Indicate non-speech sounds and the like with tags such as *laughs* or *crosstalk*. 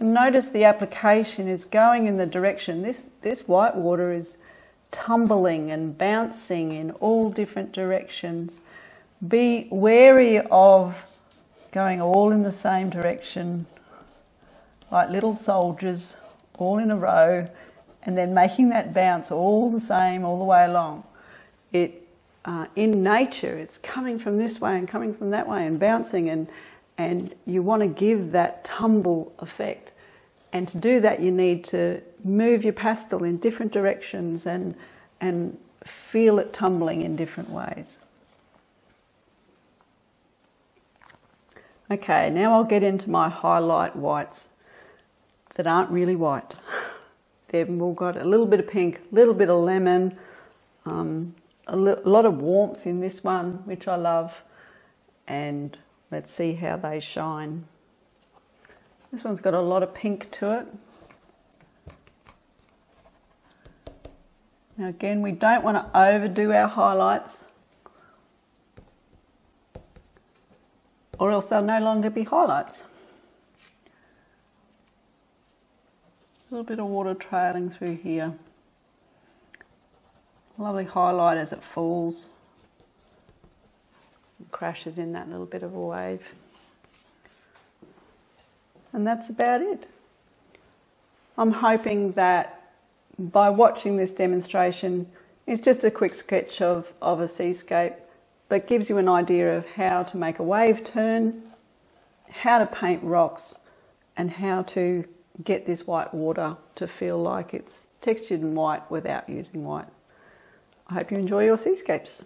notice the application is going in the direction, this, this white water is tumbling and bouncing in all different directions. Be wary of going all in the same direction, like little soldiers, all in a row, and then making that bounce all the same all the way along. It uh, in nature, it's coming from this way and coming from that way and bouncing, and and you want to give that tumble effect. And to do that, you need to move your pastel in different directions and and feel it tumbling in different ways. Okay, now I'll get into my highlight whites that aren't really white. *laughs* They've all got a little bit of pink, a little bit of lemon, um, a, lot of warmth in this one, which I love. And let's see how they shine. This one's got a lot of pink to it. Now again, we don't want to overdo our highlights or else they'll no longer be highlights. A little bit of water trailing through here. Lovely highlight as it falls. It crashes in that little bit of a wave. And that's about it. I'm hoping that by watching this demonstration, it's just a quick sketch of, of a seascape, but gives you an idea of how to make a wave turn, how to paint rocks, and how to get this white water to feel like it's textured in white without using white. I hope you enjoy your seascapes.